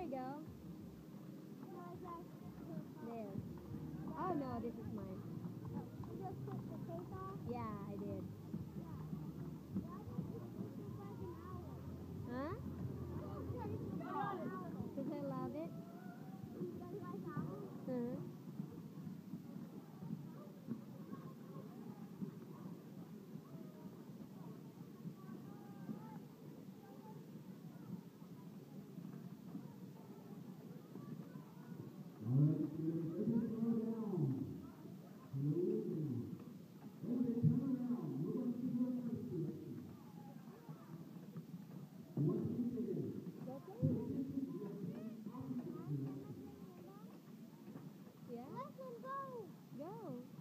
There you go. There. Oh no, this is mine. Yeah, I did. Go. Go.